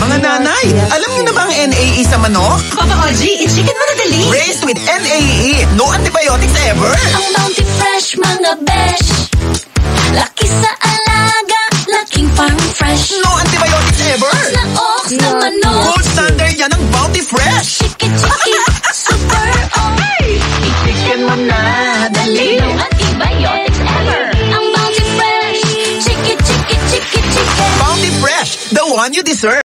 Mga nanay, alam niyo na ba ang NAE sa manok? Papa Oji, i-chicken mo na dali. Raised with NAE. No antibiotics ever. Ang Bounty Fresh mga besh Laki sa alaga, laking farm fresh No antibiotics ever. Na ox na manok Gold standard yan ang Bounty Fresh. Chicken, chicken, super oh I-chicken mo na, dali No antibiotics ever Ang Bounty Fresh Chicken, chicken, chicken, chicken Bounty Fresh, the one you deserve.